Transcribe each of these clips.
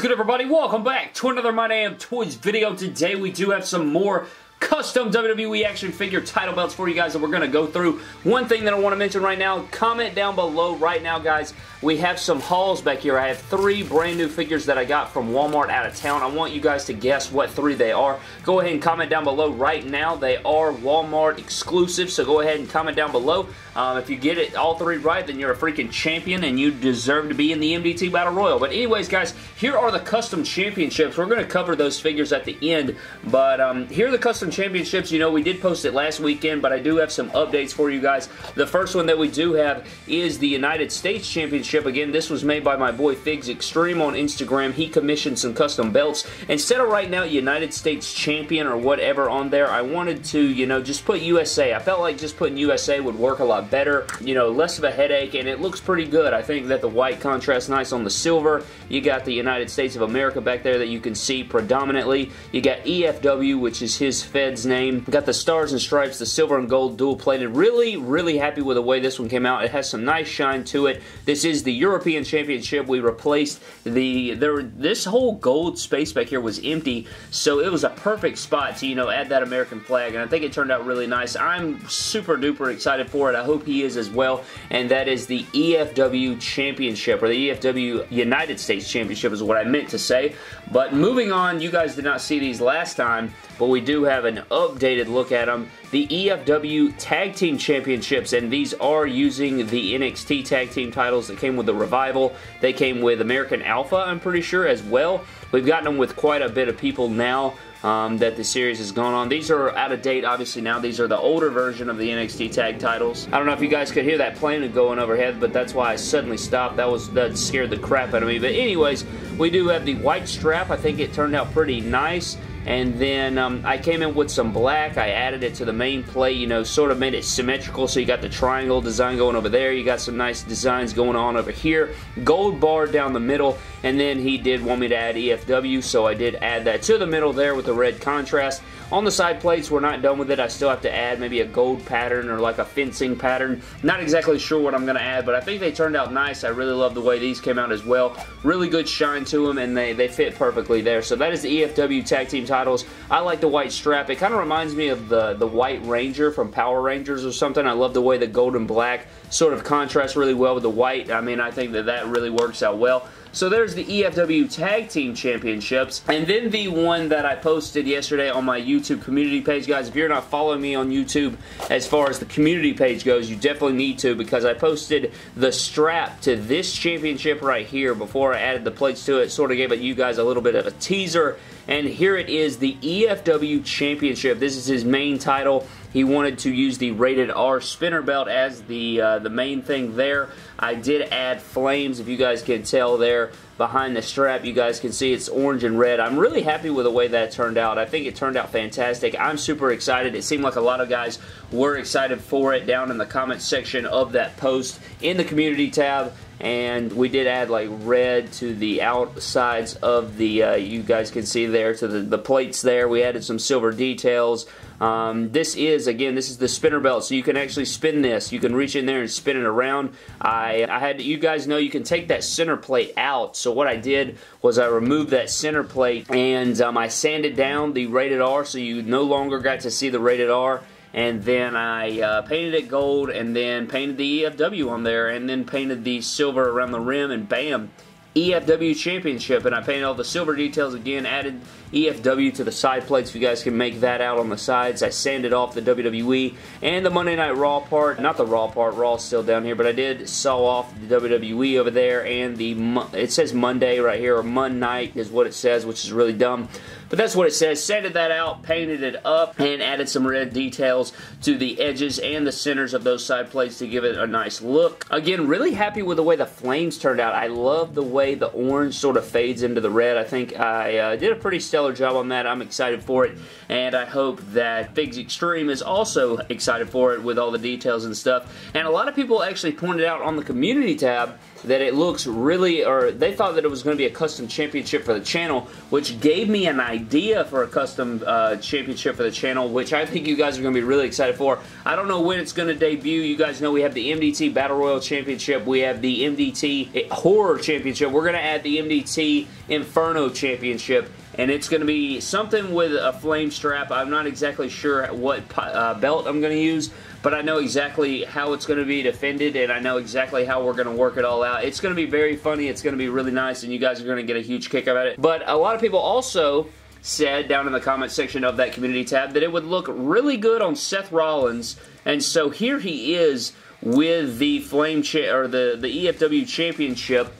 good everybody? Welcome back to another My Damn Toys video. Today we do have some more custom WWE action figure title belts for you guys that we're going to go through. One thing that I want to mention right now, comment down below right now guys, we have some hauls back here. I have three brand new figures that I got from Walmart out of town. I want you guys to guess what three they are. Go ahead and comment down below right now. They are Walmart exclusive, so go ahead and comment down below. Um, if you get it all three right, then you're a freaking champion and you deserve to be in the MDT Battle Royal. But anyways, guys, here are the custom championships. We're going to cover those figures at the end, but um, here are the custom championships. You know, we did post it last weekend, but I do have some updates for you guys. The first one that we do have is the United States Championship Again, this was made by my boy Figs Extreme on Instagram. He commissioned some custom belts. Instead of writing out United States Champion or whatever on there, I wanted to, you know, just put USA. I felt like just putting USA would work a lot better, you know, less of a headache, and it looks pretty good. I think that the white contrasts nice on the silver. You got the United States of America back there that you can see predominantly. You got EFW, which is his Fed's name. Got the stars and stripes, the silver and gold dual plated. Really, really happy with the way this one came out. It has some nice shine to it. This is the European Championship. We replaced the, there, this whole gold space back here was empty, so it was a perfect spot to, you know, add that American flag, and I think it turned out really nice. I'm super duper excited for it. I hope he is as well, and that is the EFW Championship, or the EFW United States Championship is what I meant to say. But moving on, you guys did not see these last time, but we do have an updated look at them. The EFW Tag Team Championships, and these are using the NXT Tag Team titles that came with the Revival. They came with American Alpha, I'm pretty sure, as well. We've gotten them with quite a bit of people now um, that the series has gone on. These are out of date, obviously, now. These are the older version of the NXT tag titles. I don't know if you guys could hear that plane going overhead, but that's why I suddenly stopped. That was that scared the crap out of me. But anyways, we do have the white strap. I think it turned out pretty nice. And then um, I came in with some black. I added it to the main plate, you know, sort of made it symmetrical. So you got the triangle design going over there. You got some nice designs going on over here. Gold bar down the middle. And then he did want me to add EFW, so I did add that to the middle there with the red contrast. On the side plates, we're not done with it. I still have to add maybe a gold pattern or like a fencing pattern. Not exactly sure what I'm going to add, but I think they turned out nice. I really love the way these came out as well. Really good shine to them, and they, they fit perfectly there. So that is the EFW Tag Team titles. I like the white strap. It kind of reminds me of the, the White Ranger from Power Rangers or something. I love the way the gold and black sort of contrasts really well with the white. I mean, I think that that really works out well. So there's the EFW Tag Team Championships. And then the one that I posted yesterday on my YouTube community page. Guys, if you're not following me on YouTube as far as the community page goes, you definitely need to because I posted the strap to this championship right here before I added the plates to it. Sort of gave it you guys a little bit of a teaser. And here it is, the EFW Championship. This is his main title. He wanted to use the rated R spinner belt as the uh, the main thing there. I did add flames, if you guys can tell there behind the strap. You guys can see it's orange and red. I'm really happy with the way that turned out. I think it turned out fantastic. I'm super excited. It seemed like a lot of guys were excited for it down in the comment section of that post in the community tab and we did add like red to the outsides of the uh, you guys can see there to the, the plates there we added some silver details um, this is, again, this is the spinner belt, so you can actually spin this. You can reach in there and spin it around. I, I had, you guys know you can take that center plate out, so what I did was I removed that center plate and um, I sanded down the rated R, so you no longer got to see the rated R and then I uh, painted it gold and then painted the EFW on there and then painted the silver around the rim and bam EFW Championship, and I painted all the silver details again, added EFW to the side plates if you guys can make that out on the sides. I sanded off the WWE and the Monday Night Raw part, not the Raw part, Raw's still down here, but I did saw off the WWE over there, and the, it says Monday right here, or Monday Night is what it says, which is really dumb. But that's what it says. Sanded that out, painted it up, and added some red details to the edges and the centers of those side plates to give it a nice look. Again, really happy with the way the flames turned out. I love the way the orange sort of fades into the red. I think I uh, did a pretty stellar job on that. I'm excited for it, and I hope that Figs Extreme is also excited for it with all the details and stuff. And a lot of people actually pointed out on the community tab that it looks really, or they thought that it was going to be a custom championship for the channel, which gave me an idea for a custom uh, championship for the channel, which I think you guys are going to be really excited for. I don't know when it's going to debut. You guys know we have the MDT Battle Royal Championship. We have the MDT Horror Championship. We're going to add the MDT Inferno Championship and it's going to be something with a flame strap. I'm not exactly sure what uh, belt I'm going to use, but I know exactly how it's going to be defended, and I know exactly how we're going to work it all out. It's going to be very funny. It's going to be really nice, and you guys are going to get a huge kick out of it. But a lot of people also said down in the comment section of that community tab that it would look really good on Seth Rollins, and so here he is with the Flame or the the EFW Championship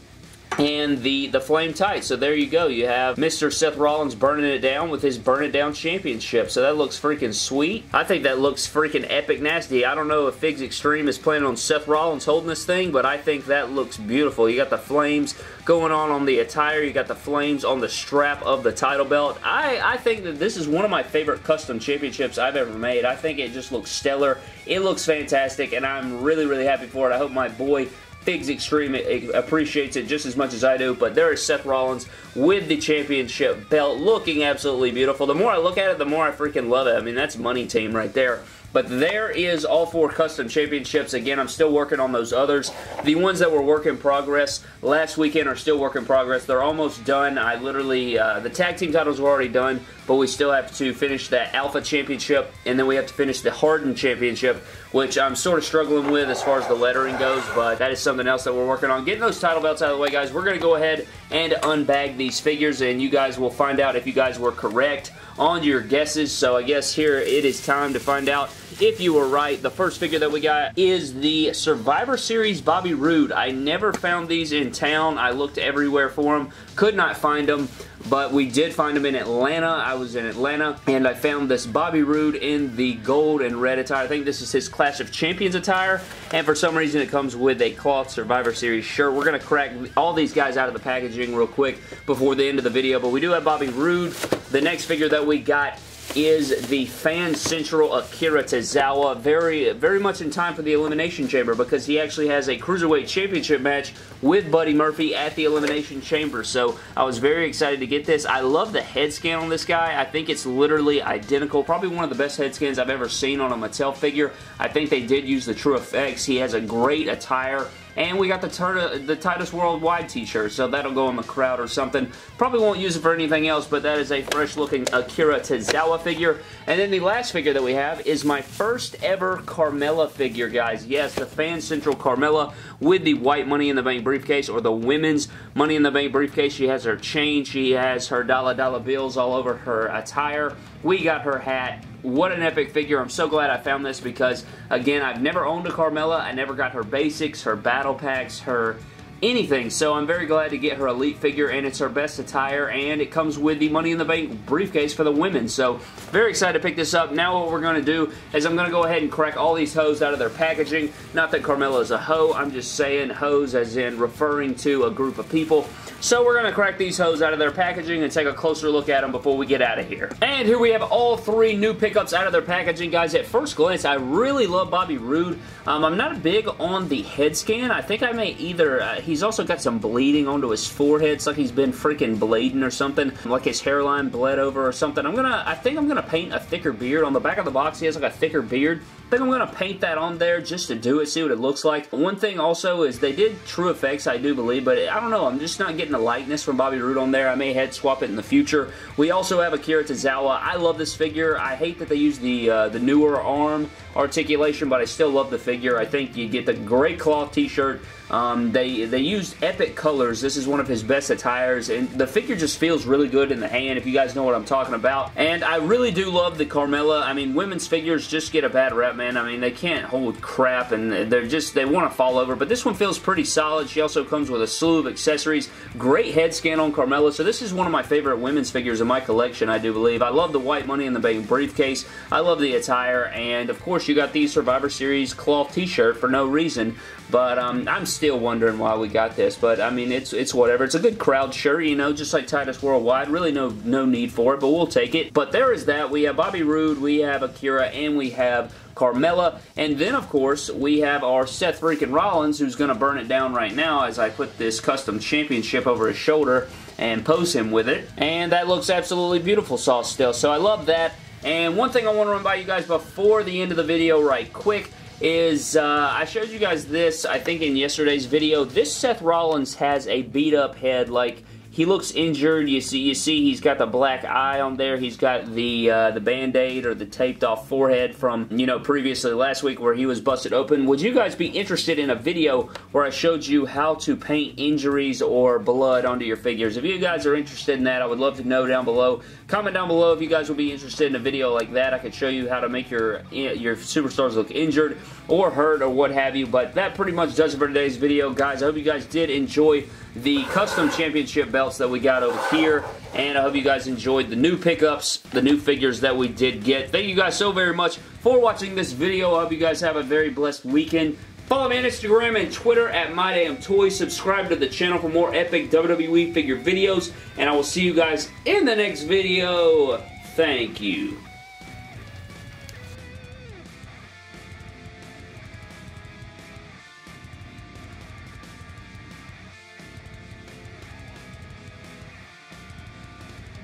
and the, the Flame Tight. So there you go. You have Mr. Seth Rollins burning it down with his Burn It Down Championship. So that looks freaking sweet. I think that looks freaking epic nasty. I don't know if Figs Extreme is planning on Seth Rollins holding this thing, but I think that looks beautiful. You got the flames going on on the attire. You got the flames on the strap of the title belt. I, I think that this is one of my favorite custom championships I've ever made. I think it just looks stellar. It looks fantastic, and I'm really, really happy for it. I hope my boy Figs Extreme appreciates it just as much as I do, but there is Seth Rollins with the championship belt looking absolutely beautiful. The more I look at it, the more I freaking love it. I mean, that's money team right there. But there is all four custom championships. Again, I'm still working on those others. The ones that were work in progress last weekend are still work in progress. They're almost done. I literally, uh, the tag team titles were already done, but we still have to finish that Alpha Championship, and then we have to finish the Harden Championship, which I'm sort of struggling with as far as the lettering goes, but that is something else that we're working on. Getting those title belts out of the way, guys, we're going to go ahead and unbag these figures, and you guys will find out if you guys were correct on your guesses. So I guess here it is time to find out if you were right. The first figure that we got is the Survivor Series Bobby Roode. I never found these in town. I looked everywhere for them. Could not find them but we did find them in Atlanta. I was in Atlanta, and I found this Bobby Roode in the gold and red attire. I think this is his Clash of Champions attire, and for some reason it comes with a cloth Survivor Series shirt. We're going to crack all these guys out of the packaging real quick before the end of the video, but we do have Bobby Roode. The next figure that we got is the Fan Central Akira Tozawa. Very, very much in time for the Elimination Chamber because he actually has a Cruiserweight Championship match with Buddy Murphy at the Elimination Chamber. So I was very excited to get this. I love the head scan on this guy. I think it's literally identical. Probably one of the best head scans I've ever seen on a Mattel figure. I think they did use the TrueFX. He has a great attire. And we got the, the Titus Worldwide t-shirt, so that'll go in the crowd or something. Probably won't use it for anything else, but that is a fresh-looking Akira Tozawa figure. And then the last figure that we have is my first ever Carmella figure, guys. Yes, the Fan Central Carmella with the white Money in the Bank briefcase, or the women's Money in the Bank briefcase. She has her chain, she has her dollar dollar bills all over her attire. We got her hat, what an epic figure. I'm so glad I found this because, again, I've never owned a Carmella. I never got her basics, her battle packs, her anything. So I'm very glad to get her Elite figure, and it's her best attire, and it comes with the Money in the Bank briefcase for the women. So very excited to pick this up. Now what we're going to do is I'm going to go ahead and crack all these hoes out of their packaging. Not that Carmella is a hoe. I'm just saying hoes as in referring to a group of people. So we're going to crack these hoes out of their packaging and take a closer look at them before we get out of here. And here we have all three new pickups out of their packaging. Guys, at first glance, I really love Bobby Roode. Um, I'm not a big on the head scan. I think I may either... Uh, he's also got some bleeding onto his forehead. It's like he's been freaking bleeding or something. Like his hairline bled over or something. I'm gonna... I think I'm gonna paint a thicker beard. On the back of the box, he has like a thicker beard. I think I'm going to paint that on there just to do it, see what it looks like. One thing also is they did TrueFX, I do believe, but I don't know. I'm just not getting the likeness from Bobby Roode on there. I may head swap it in the future. We also have Akira Tozawa. I love this figure. I hate that they use the, uh, the newer arm articulation, but I still love the figure. I think you get the great cloth t-shirt. Um, they they used epic colors. This is one of his best attires, and the figure just feels really good in the hand, if you guys know what I'm talking about. And I really do love the Carmella. I mean, women's figures just get a bad rep, man. I mean, they can't hold crap, and they're just, they want to fall over. But this one feels pretty solid. She also comes with a slew of accessories. Great head scan on Carmella. So this is one of my favorite women's figures in my collection, I do believe. I love the white money in the bank briefcase. I love the attire, and of course, you got the Survivor Series cloth t-shirt for no reason. But um, I'm still wondering why we got this. But I mean, it's it's whatever. It's a good crowd shirt, you know, just like Titus Worldwide. Really no no need for it, but we'll take it. But there is that. We have Bobby Roode, we have Akira, and we have Carmella. And then, of course, we have our Seth freaking Rollins, who's going to burn it down right now as I put this custom championship over his shoulder and pose him with it. And that looks absolutely beautiful sauce still. So I love that. And one thing I want to run by you guys before the end of the video right quick is uh, I showed you guys this, I think in yesterday's video. This Seth Rollins has a beat up head like He looks injured. You see, you see, he's got the black eye on there. He's got the uh, the band-aid or the taped off forehead from you know previously last week where he was busted open. Would you guys be interested in a video where I showed you how to paint injuries or blood onto your figures? If you guys are interested in that, I would love to know down below. Comment down below if you guys would be interested in a video like that. I could show you how to make your your superstars look injured or hurt or what have you. But that pretty much does it for today's video, guys. I hope you guys did enjoy the custom championship belts that we got over here. And I hope you guys enjoyed the new pickups, the new figures that we did get. Thank you guys so very much for watching this video. I hope you guys have a very blessed weekend. Follow me on Instagram and Twitter at MyDamnToys. Subscribe to the channel for more epic WWE figure videos. And I will see you guys in the next video. Thank you.